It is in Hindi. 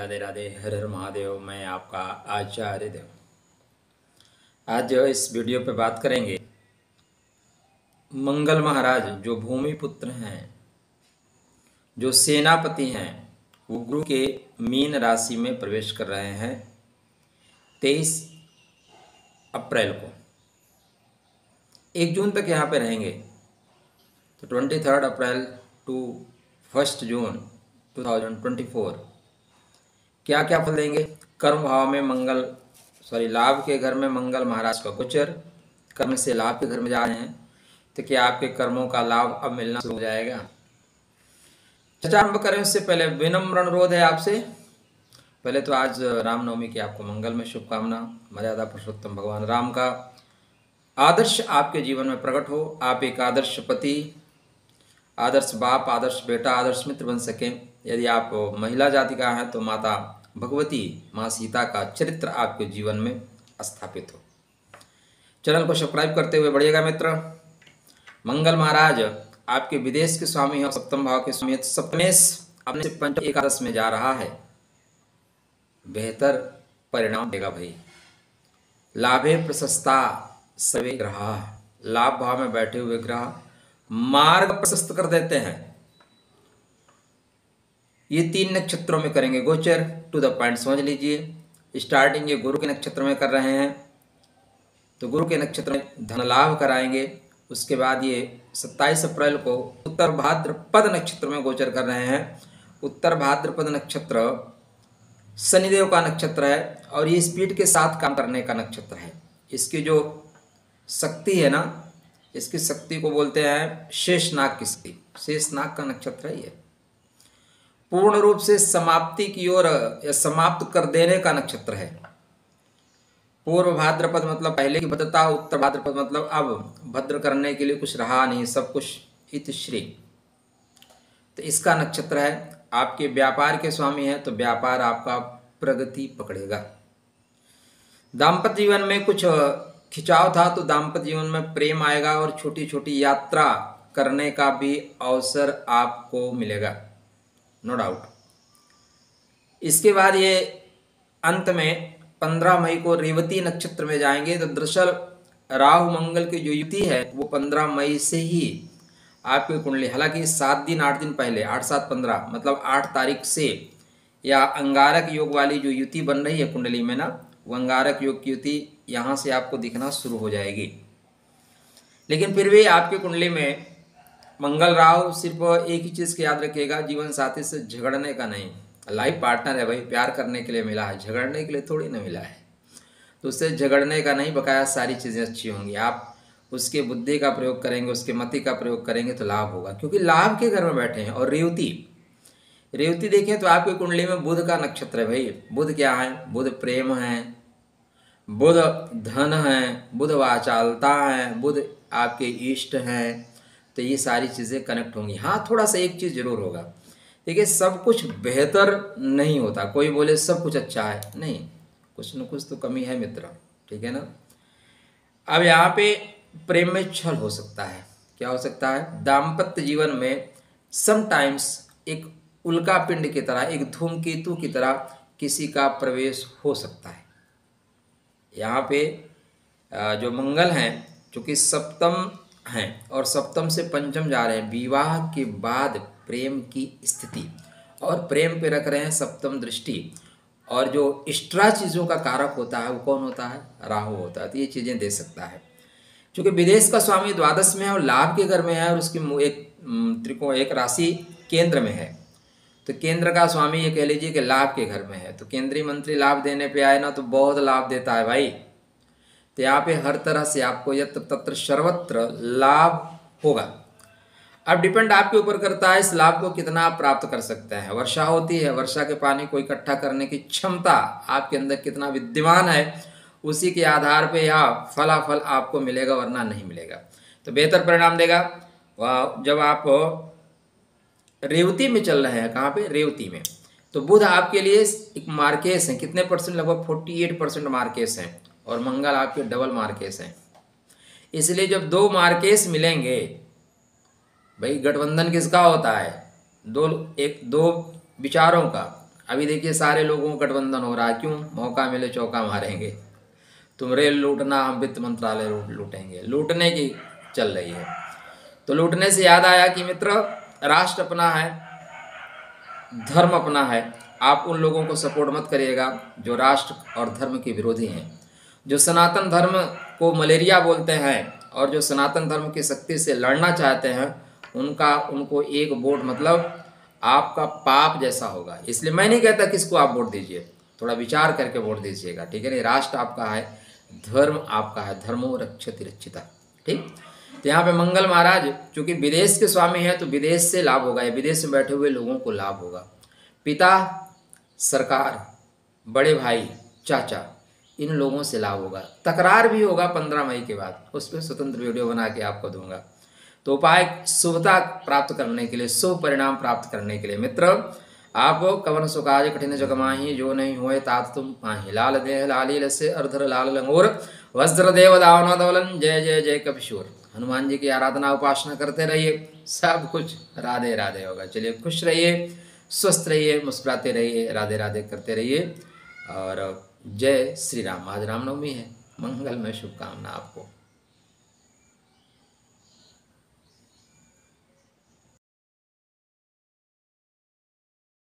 राधे राधे, हर हर महादेव, मैं आपका आचार्य देव। आज जो इस वीडियो पे बात करेंगे, मंगल महाराज जो भूमि पुत्र हैं, जो सेनापति हैं, वो गुरु के मीन राशि में प्रवेश कर रहे हैं तेईस अप्रैल को। एक जून तक यहाँ पे रहेंगे तो twenty third April to first June 2024 क्या क्या फल देंगे? कर्म भाव में मंगल सॉरी लाभ के घर में मंगल महाराज का गोचर, कर्म से लाभ के घर में जा रहे हैं तो क्या आपके कर्मों का लाभ अब मिलना शुरू हो जाएगा? चर्चा करें उससे पहले, विनम्र अनुरोध है आपसे। पहले तो आज रामनवमी की आपको मंगल में शुभकामना मर्यादा पुरुषोत्तम भगवान राम का। आदर्श आपके जीवन में प्रकट हो, आप एक आदर्श पति, आदर्श बाप, आदर्श बेटा, आदर्श मित्र बन सकें। यदि आप महिला जाति का हैं तो माता भगवती माँ सीता का चरित्र आपके जीवन में स्थापित हो। चैनल को सब्सक्राइब करते हुए बढ़िएगा मित्र। मंगल महाराज, आपके विदेश के स्वामी हैं, सप्तम भाव के स्वामी सप्तमेश अपने पंच एकादश में जा रहा है। बेहतर परिणाम देगा भाई। लाभे प्रशस्ता सवे ग्रह, लाभ भाव में बैठे हुए ग्रह मार्ग प्रशस्त कर देते हैं। ये तीन नक्षत्रों में करेंगे गोचर टू द पॉइंट समझ लीजिए। स्टार्टिंग ये गुरु के नक्षत्र में कर रहे हैं। तो गुरु के नक्षत्र में धन लाभ कराएँगे। उसके बाद ये 27 अप्रैल को उत्तर भाद्रपद नक्षत्र में गोचर कर रहे हैं। उत्तर भाद्रपद नक्षत्र शनिदेव का नक्षत्र है और ये स्पीड के साथ काम करने का नक्षत्र है। इसकी जो शक्ति है ना, इसकी शक्ति को बोलते हैं शेषनाग की शक्ति। शेषनाग का नक्षत्र है ये। पूर्ण रूप से समाप्ति की ओर समाप्त कर देने का नक्षत्र है। पूर्व भाद्रपद मतलब पहले की भद्रता, उत्तर भाद्रपद मतलब अब। भद्र करने के लिए कुछ रहा नहीं, सब कुछ इत श्री। तो इसका नक्षत्र है, आपके व्यापार के स्वामी हैं तो व्यापार आपका प्रगति पकड़ेगा। दाम्पत्य जीवन में कुछ खिंचाव था तो दाम्पत्य जीवन में प्रेम आएगा और छोटी छोटी यात्रा करने का भी अवसर आपको मिलेगा। नो डाउट इसके बाद ये अंत में पंद्रह मई को रेवती नक्षत्र में जाएँगे तो दरअसल राहु मंगल की जो युति है, वो पंद्रह मई से ही आपकी कुंडली। हालाँकि सात दिन, आठ दिन पहले, आठ सात पंद्रह मतलब आठ तारीख से या अंगारक योग वाली जो युति बन रही है कुंडली में ना, वो अंगारक योग की युति यहाँ से आपको दिखना शुरू हो जाएगी। लेकिन फिर भी आपकी कुंडली में मंगल राहु सिर्फ़ एक ही चीज़ की याद रखिएगा जीवन साथी से झगड़ने का नहीं। लाइफ पार्टनर है भाई, प्यार करने के लिए मिला है, झगड़ने के लिए थोड़ी ना मिला है। तो उससे झगड़ने का नहीं, बकाया सारी चीज़ें अच्छी होंगी। आप उसके बुद्धि का प्रयोग करेंगे, उसके मति का प्रयोग करेंगे तो लाभ होगा, क्योंकि लाभ के घर में बैठे हैं। और रेवती रेवती देखें तो आपकी कुंडली में बुध का नक्षत्र है भाई। बुध क्या है? बुध प्रेम है, बुध धन है, बुध वाचालता है, बुध आपके इष्ट हैं। तो ये सारी चीज़ें कनेक्ट होंगी। हाँ थोड़ा सा एक चीज़ ज़रूर होगा। देखिए, सब कुछ बेहतर नहीं होता। कोई बोले, सब कुछ अच्छा है। नहीं, कुछ न कुछ तो कमी है मित्र। ठीक है ना? अब यहाँ पे प्रेम में छल हो सकता है। क्या हो सकता है? दाम्पत्य जीवन में समटाइम्स एक उल्का पिंड की तरह, एक धूमकेतु की तरह किसी का प्रवेश हो सकता है। यहाँ पे जो मंगल हैं, चूँकि सप्तम हैं। और सप्तम से पंचम जा रहे हैं। विवाह के बाद प्रेम की स्थिति। और प्रेम पे रख रहे हैं सप्तम दृष्टि। और जो एक्स्ट्रा चीज़ों का कारक होता है, वो कौन होता है? राहु होता है। तो ये चीज़ें दे सकता है। क्योंकि विदेश का स्वामी द्वादश में है और लाभ के घर में है और उसकी एक त्रिकोण एक राशि केंद्र में है। तो केंद्र का स्वामी ये कह लीजिए कि लाभ के घर में है। तो केंद्रीय मंत्री लाभ देने पे आए ना तो बहुत लाभ देता है भाई। तो यहाँ पे हर तरह से आपको यत्र तत्र सर्वत्र लाभ होगा। अब डिपेंड आपके ऊपर करता है, इस लाभ को कितना आप प्राप्त कर सकते हैं। वर्षा होती है, वर्षा के पानी को इकट्ठा करने की क्षमता आपके अंदर कितना विद्यमान है, उसी के आधार पे यह फलाफल आपको मिलेगा, वरना नहीं मिलेगा। तो बेहतर परिणाम देगा। जब आप रेवती में चल रहे हैं, कहाँ पे? रेवती में। तो बुध आपके लिए एक मार्केस है। कितने परसेंट? लगभग फोर्टी एट परसेंट मार्केस हैं। और मंगल आपके डबल मार्केस हैं। इसलिए जब दो मार्केस मिलेंगे, भाई गठबंधन किसका होता है? दो, एक, दो विचारों का। अभी देखिए सारे लोगों को गठबंधन हो रहा है। क्यों? मौका मिले, चौका मारेंगे। तुम रेल लूटना, हम वित्त मंत्रालय लूटेंगे। लूटने की चल रही है। तो लूटने से याद आया कि मित्र, राष्ट्र अपना है, धर्म अपना है। आप उन लोगों को सपोर्ट मत करिएगा जो राष्ट्र और धर्म के विरोधी हैं। जो सनातन धर्म को मलेरिया बोलते हैं और जो सनातन धर्म की शक्ति से लड़ना चाहते हैं, उनका, उनको एक वोट मतलब आपका पाप जैसा होगा। इसलिए मैं नहीं कहता किसको आप वोट दीजिए। थोड़ा विचार करके वोट दीजिएगा, ठीक है नहीं राष्ट्र आपका है, धर्म आपका है, धर्मो रक्षति रक्षिता, ठीक? तो यहाँ पे मंगल महाराज, चूँकि विदेश के स्वामी हैं तो विदेश से लाभ होगा, या विदेश में बैठे हुए लोगों को लाभ होगा। पिता, सरकार, बड़े भाई, चाचा इन लोगों से लाभ होगा। तकरार भी होगा पंद्रह मई के बाद। उस पर स्वतंत्र वीडियो बना के आपको दूँगा। तो उपाय शुभता प्राप्त करने के लिए, शुभ परिणाम प्राप्त करने के लिए। मित्र, आप कवन सुकाज कठिन जग माही, जो नहीं हुए तात तुम माही। लाल देह लाली से अर्धर लाल लंगोर। वज्र देव दावन दौलन, जय जय जय कपिशोर। हनुमान जी की आराधना उपासना करते रहिए। सब कुछ राधे राधे होगा। चलिए खुश रहिए, स्वस्थ रहिए, मुस्कुराते रहिए, राधे राधे करते रहिए। और जय श्री राम। आज रामनवमी है। मंगलमय शुभकामना आपको।